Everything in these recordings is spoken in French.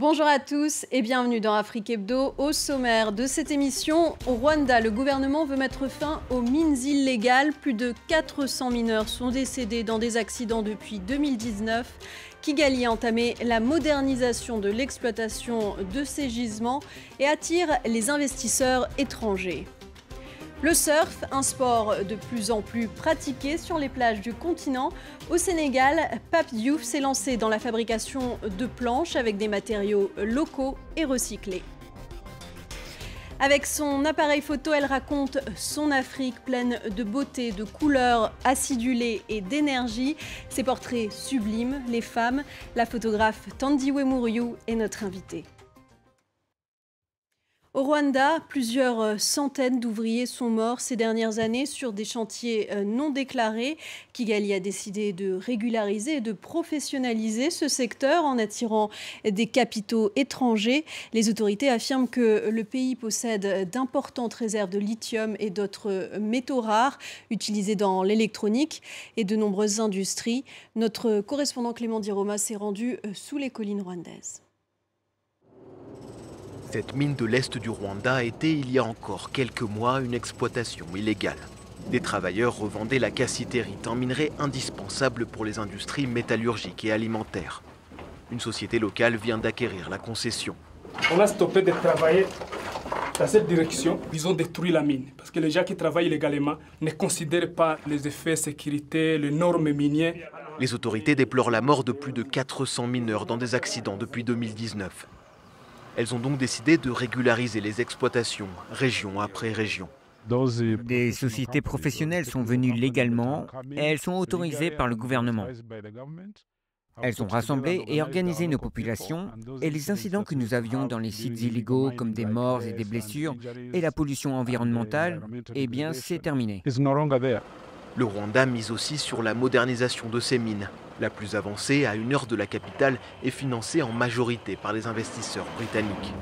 Bonjour à tous et bienvenue dans Afrique Hebdo. Au sommaire de cette émission, au Rwanda, le gouvernement veut mettre fin aux mines illégales. Plus de 400 mineurs sont décédés dans des accidents depuis 2019. Kigali a entamé la modernisation de l'exploitation de ces gisements et attire les investisseurs étrangers. Le surf, un sport de plus en plus pratiqué sur les plages du continent. Au Sénégal, Pape Diouf s'est lancé dans la fabrication de planches avec des matériaux locaux et recyclés. Avec son appareil photo, elle raconte son Afrique pleine de beauté, de couleurs acidulées et d'énergie. Ses portraits sublimes, les femmes. La photographe Tandy Wemuriu est notre invitée. Au Rwanda, plusieurs euh, centaines d'ouvriers sont morts ces dernières années sur des chantiers euh, non déclarés. Kigali a décidé de régulariser et de professionnaliser ce secteur en attirant des capitaux étrangers. Les autorités affirment que le pays possède d'importantes réserves de lithium et d'autres métaux rares utilisés dans l'électronique et de nombreuses industries. Notre correspondant Clément Diroma s'est rendu euh, sous les collines rwandaises. Cette mine de l'Est du Rwanda était il y a encore quelques mois une exploitation illégale. Des travailleurs revendaient la cassitérite, un minerai indispensable pour les industries métallurgiques et alimentaires. Une société locale vient d'acquérir la concession. On a stoppé de travailler dans cette direction. Ils ont détruit la mine parce que les gens qui travaillent illégalement ne considèrent pas les effets sécurité, les normes minières. Les autorités déplorent la mort de plus de 400 mineurs dans des accidents depuis 2019. Elles ont donc décidé de régulariser les exploitations, région après région. Des sociétés professionnelles sont venues légalement et elles sont autorisées par le gouvernement. Elles ont rassemblé et organisé nos populations et les incidents que nous avions dans les sites illégaux comme des morts et des blessures et la pollution environnementale, eh bien c'est terminé. Le Rwanda mise aussi sur la modernisation de ses mines. La plus avancée, à une heure de la capitale, est financée en majorité par les investisseurs britanniques.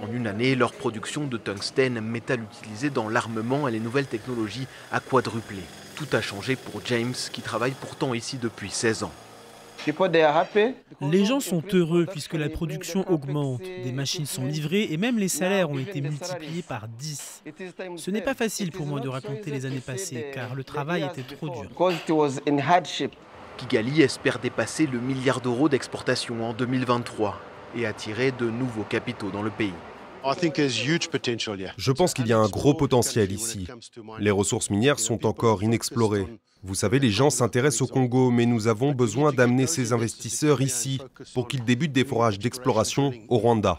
En une année, leur production de tungstène, métal utilisé dans l'armement et les nouvelles technologies, a quadruplé. Tout a changé pour James, qui travaille pourtant ici depuis 16 ans. Les gens sont heureux puisque la production augmente, des machines sont livrées et même les salaires ont été multipliés par 10. Ce n'est pas facile pour moi de raconter les années passées car le travail était trop dur. Kigali espère dépasser le milliard d'euros d'exportation en 2023 et attirer de nouveaux capitaux dans le pays. Je pense qu'il y a un gros potentiel ici. Les ressources minières sont encore inexplorées. Vous savez, les gens s'intéressent au Congo, mais nous avons besoin d'amener ces investisseurs ici pour qu'ils débutent des forages d'exploration au Rwanda.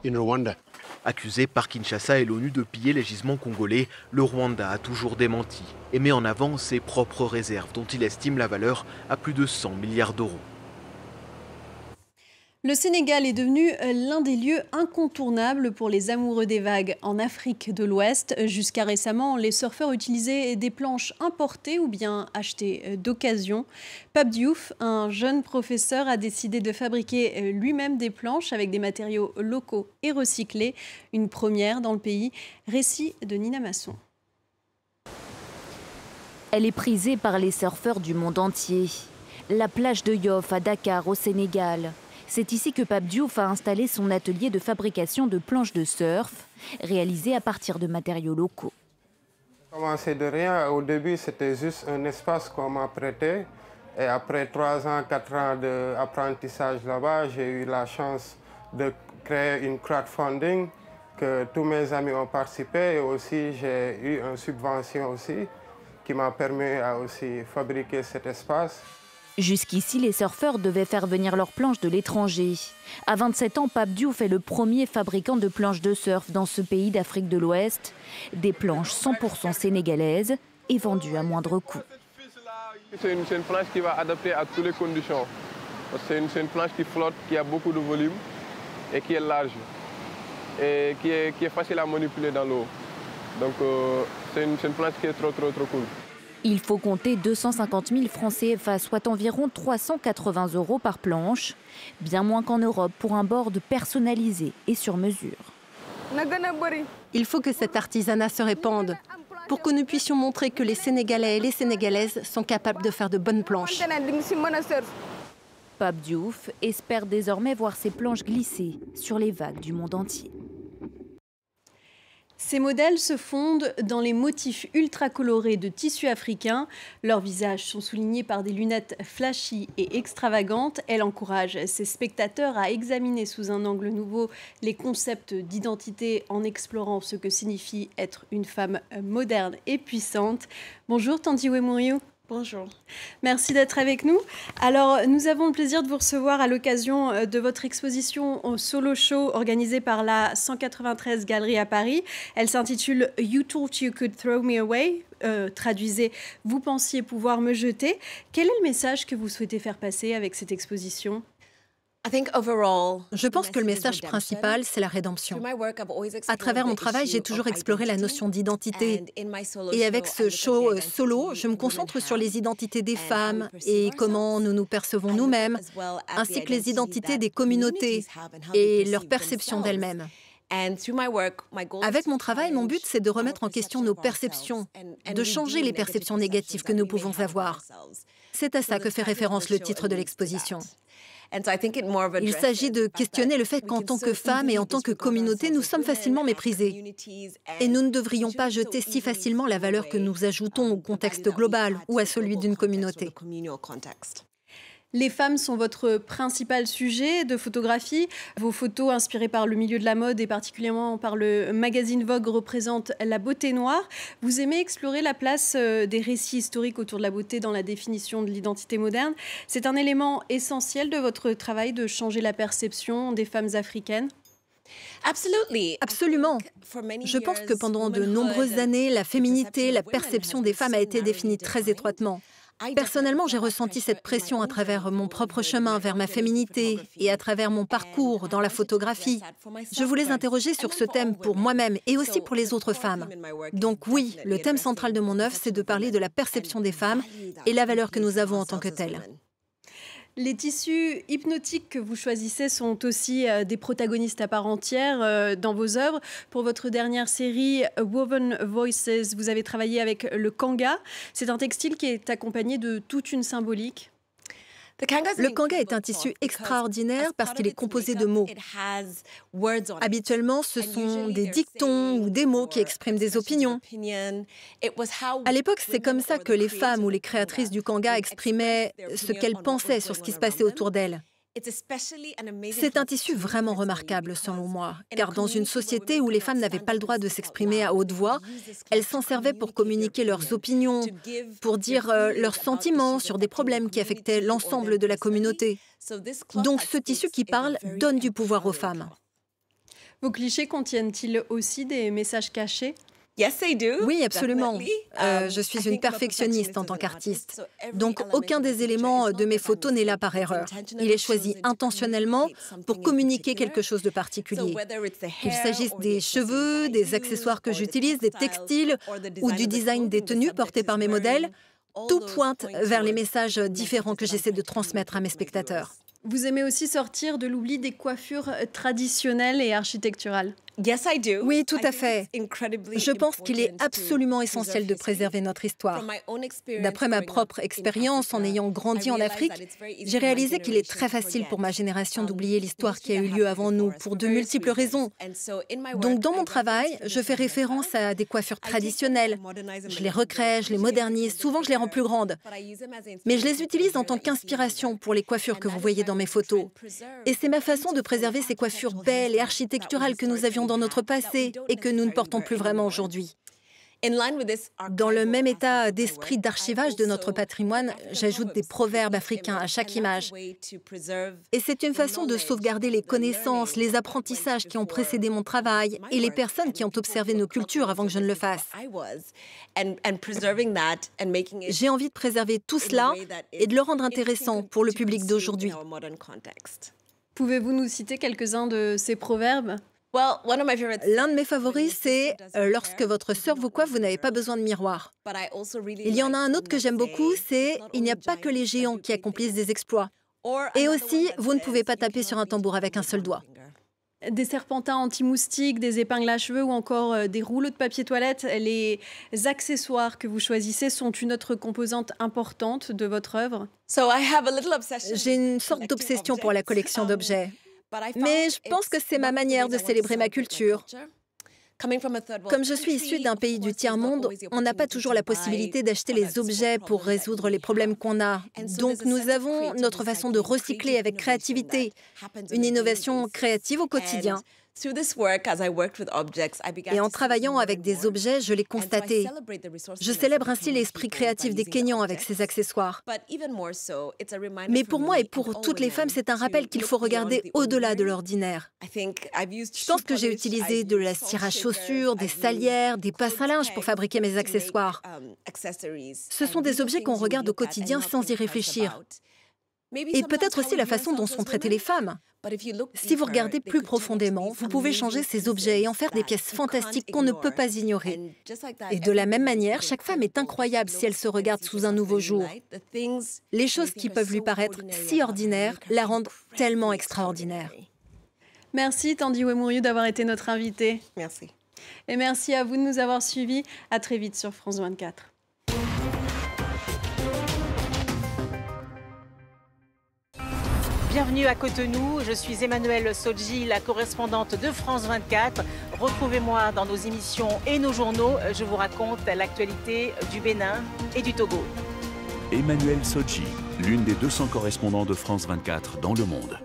Accusé par Kinshasa et l'ONU de piller les gisements congolais, le Rwanda a toujours démenti et met en avant ses propres réserves dont il estime la valeur à plus de 100 milliards d'euros. Le Sénégal est devenu euh, l'un des lieux incontournables pour les amoureux des vagues en Afrique de l'Ouest. Jusqu'à récemment, les surfeurs utilisaient des planches importées ou bien achetées euh, d'occasion. Pape Diouf, un jeune professeur, a décidé de fabriquer euh, lui-même des planches avec des matériaux locaux et recyclés. Une première dans le pays. Récit de Nina Masson. Elle est prisée par les surfeurs du monde entier. La plage de Yoff à Dakar au Sénégal. C'est ici que Pape Diouf a installé son atelier de fabrication de planches de surf, réalisées à partir de matériaux locaux. Commencé de rien, au début c'était juste un espace qu'on m'a prêté. Et après trois ans, quatre ans d'apprentissage là-bas, j'ai eu la chance de créer une crowdfunding que tous mes amis ont participé et aussi j'ai eu une subvention aussi qui m'a permis à aussi fabriquer cet espace. Jusqu'ici, les surfeurs devaient faire venir leurs planches de l'étranger. À 27 ans, Pape Diouf est le premier fabricant de planches de surf dans ce pays d'Afrique de l'Ouest. Des planches 100% sénégalaises et vendues à moindre coût. C'est une, planche qui va adapter à toutes les conditions. C'est une, planche qui flotte, qui a beaucoup de volume et qui est large. Et qui est, facile à manipuler dans l'eau. Donc euh, c'est une, une planche qui est trop trop trop cool. Il faut compter 250 000 francs CFA, soit environ 380 euros par planche, bien moins qu'en Europe pour un board personnalisé et sur mesure. Il faut que cet artisanat se répande pour que nous puissions montrer que les Sénégalais et les Sénégalaises sont capables de faire de bonnes planches. Pape Diouf espère désormais voir ses planches glisser sur les vagues du monde entier. Ces modèles se fondent dans les motifs ultra colorés de tissus africains. Leurs visages sont soulignés par des lunettes flashy et extravagantes. Elle encourage ses spectateurs à examiner sous un angle nouveau les concepts d'identité en explorant ce que signifie être une femme moderne et puissante. Bonjour Tanti Wemuriu. Bonjour. Merci d'être avec nous. Alors, nous avons le plaisir de vous recevoir à l'occasion euh, de votre exposition au solo show organisée par la 193 Galerie à Paris. Elle s'intitule You Thought You Could Throw Me Away. Euh, traduisez Vous pensiez pouvoir me jeter. Quel est le message que vous souhaitez faire passer avec cette exposition? Je pense que le message principal, c'est la rédemption. À travers mon travail, j'ai toujours exploré la notion d'identité. Et avec ce show euh, solo, je me concentre sur les identités des femmes et comment nous nous percevons nous-mêmes, ainsi que les identités des communautés et leur perception d'elles-mêmes. Avec mon travail, mon but, c'est de remettre en question nos perceptions, de changer les perceptions négatives que nous pouvons avoir. C'est à ça que fait référence le titre de l'exposition. Il s'agit de questionner le fait qu'en tant que femmes et en tant que communauté, nous sommes facilement méprisés. Et nous ne devrions pas jeter si facilement la valeur que nous ajoutons au contexte global ou à celui d'une communauté. Les femmes sont votre principal sujet de photographie. Vos photos inspirées par le milieu de la mode et particulièrement par le magazine Vogue représentent la beauté noire. Vous aimez explorer la place euh, des récits historiques autour de la beauté dans la définition de l'identité moderne. C'est un élément essentiel de votre travail de changer la perception des femmes africaines. Absolument. Je pense que pendant de nombreuses années, la féminité, la perception des femmes a été définie très étroitement. Personnellement, j'ai ressenti cette pression à travers mon propre chemin vers ma féminité et à travers mon parcours dans la photographie. Je voulais interroger sur ce thème pour moi-même et aussi pour les autres femmes. Donc oui, le thème central de mon œuvre, c'est de parler de la perception des femmes et la valeur que nous avons en tant que telles. Les tissus hypnotiques que vous choisissez sont aussi euh, des protagonistes à part entière euh, dans vos œuvres. Pour votre dernière série Woven Voices, vous avez travaillé avec le kanga. C'est un textile qui est accompagné de toute une symbolique. Le kanga est un tissu extraordinaire parce qu'il est composé de mots. Habituellement, ce sont des dictons ou des mots qui expriment des opinions. À l'époque, c'est comme ça que les femmes ou les créatrices du kanga exprimaient ce qu'elles pensaient sur ce qui se passait autour d'elles. C'est un tissu vraiment remarquable selon moi, car dans une société où les femmes n'avaient pas le droit de s'exprimer à haute voix, elles s'en servaient pour communiquer leurs opinions, pour dire euh, leurs sentiments sur des problèmes qui affectaient l'ensemble de la communauté. Donc ce tissu qui parle donne du pouvoir aux femmes. Vos clichés contiennent-ils aussi des messages cachés? Oui, absolument. Euh, um, je suis une perfectionniste en tant qu'artiste. Donc, aucun des éléments de mes photos n'est là par erreur. Il est choisi intentionnellement pour communiquer quelque chose de particulier. Qu'il s'agisse des cheveux, des accessoires que j'utilise, des textiles ou du design des tenues portées par mes modèles, tout pointe vers les messages différents que j'essaie de transmettre à mes spectateurs. Vous aimez aussi sortir de l'oubli des coiffures traditionnelles et architecturales? Oui, tout à fait. Je pense qu'il est absolument essentiel de préserver notre histoire. D'après ma propre expérience en ayant grandi en Afrique, j'ai réalisé qu'il est très facile pour ma génération um, d'oublier l'histoire qui a eu lieu avant nous pour de multiples raisons. Donc dans mon travail, je fais référence à des coiffures traditionnelles. Je les recrée, je les modernise, souvent je les rends plus grandes. Mais je les utilise en tant qu'inspiration pour les coiffures que vous voyez dans mes photos. Et c'est ma façon de préserver ces coiffures belles et architecturales que nous avions dans notre passé et que nous ne portons plus vraiment aujourd'hui. Dans le même état d'esprit d'archivage de notre patrimoine, j'ajoute des proverbes africains à chaque image. Et c'est une façon de sauvegarder les connaissances, les apprentissages qui ont précédé mon travail et les personnes qui ont observé nos cultures avant que je ne le fasse. J'ai envie de préserver tout cela et de le rendre intéressant pour le public d'aujourd'hui. Pouvez-vous nous citer quelques-uns de ces proverbes? L'un de mes favoris, c'est euh, lorsque votre sœur vous coiffe, vous n'avez pas besoin de miroir. Il y en a un autre que j'aime beaucoup, c'est il n'y a pas que les géants qui accomplissent des exploits. Et aussi, vous ne pouvez pas taper sur un tambour avec un seul doigt. des serpentins anti-moustiques, des épingles à cheveux ou encore euh, des rouleaux de papier toilette. Les accessoires que vous choisissez sont une autre composante importante de votre œuvre. J'ai une sorte d'obsession pour la collection um, d'objets. Mais je pense que c'est ma manière de célébrer ma culture. Comme je suis issue d'un pays du tiers-monde, on n'a pas toujours la possibilité d'acheter les objets pour résoudre les problèmes qu'on a. Donc nous avons notre façon de recycler avec créativité, une innovation créative au quotidien. Et en travaillant avec des objets, je l'ai constaté. Je célèbre ainsi l'esprit créatif des Kenyans avec ces accessoires. Mais pour moi et pour toutes les femmes, c'est un rappel qu'il faut regarder au-delà de l'ordinaire. Je pense que j'ai utilisé de la cire à chaussures, des salières, des passes à linge pour fabriquer mes accessoires. Um, Ce sont des objets qu'on regarde au quotidien sans y réfléchir. Et peut-être aussi la façon dont sont traitées les femmes. Si vous regardez plus profondément, vous pouvez changer ces objets et en faire des pièces fantastiques qu'on ne peut pas ignorer. Et de la même manière, chaque femme est incroyable si elle se regarde sous un nouveau jour. Les choses qui peuvent lui paraître si ordinaires la rendent tellement extraordinaire. Merci Tandy Wemuriu d'avoir été notre invitée. Merci. Et merci à vous de nous avoir suivis. À très vite sur France 24. Bienvenue à Cotonou, je suis Emmanuelle Sodji, la correspondante de France 24. Retrouvez-moi dans nos émissions et nos journaux. Je vous raconte l'actualité du Bénin et du Togo. Emmanuelle Sodji, l'une des 200 correspondants de France 24 dans le monde.